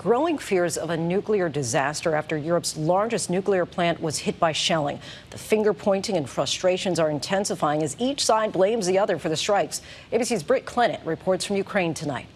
Growing fears of a nuclear disaster after Europe's largest nuclear plant was hit by shelling. The finger pointing and frustrations are intensifying as each side blames the other for the strikes. ABC's Britt Clennett reports from Ukraine tonight.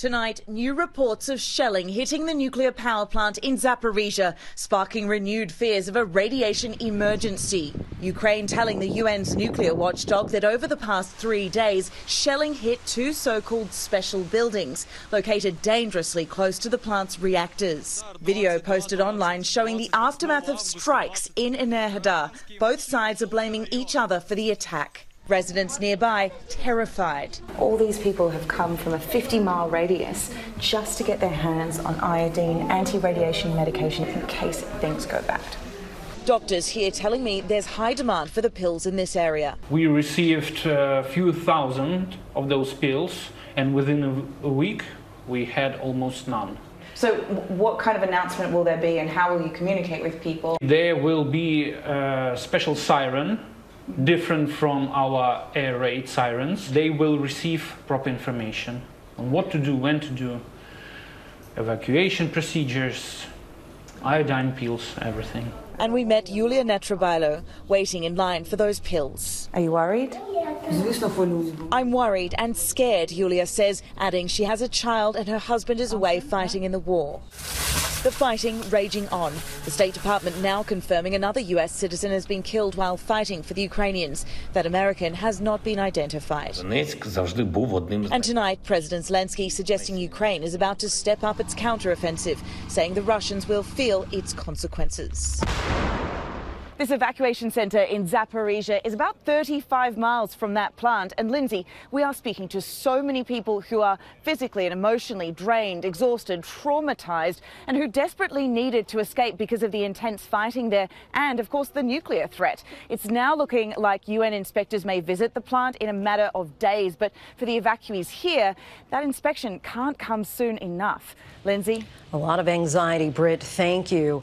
Tonight, new reports of shelling hitting the nuclear power plant in Zaporizhzhia, sparking renewed fears of a radiation emergency. Ukraine telling the UN's nuclear watchdog that over the past three days, shelling hit two so called special buildings located dangerously close to the plant's reactors. Video posted online showing the aftermath of strikes in Enerhodar. Both sides are blaming each other for the attack. Residents nearby terrified. All these people have come from a 50 mile radius just to get their hands on iodine anti radiation medication in case things go bad. Doctors here telling me there's high demand for the pills in this area. We received a few thousand of those pills, and within a week we had almost none. So, what kind of announcement will there be, and how will you communicate with people? There will be a special siren different from our air raid sirens. They will receive proper information on what to do, when to do, evacuation procedures, iodine pills, everything. And we met Yulia Netrabailo waiting in line for those pills. Are you worried? I'm worried and scared, Yulia says, adding she has a child and her husband is away fighting in the war. The fighting raging on. The State Department now confirming another US citizen has been killed while fighting for the Ukrainians. That American has not been identified. And tonight, President Zelensky suggesting Ukraine is about to step up its counteroffensive, saying the Russians will feel its consequences. This evacuation centre in Zaporizhzhia is about 35 miles from that plant. And Lindsay, we are speaking to so many people who are physically and emotionally drained, exhausted, traumatised, and who desperately needed to escape because of the intense fighting there and, of course, the nuclear threat. It's now looking like UN inspectors may visit the plant in a matter of days. But for the evacuees here, that inspection can't come soon enough. Lindsay? A lot of anxiety, Britt. Thank you.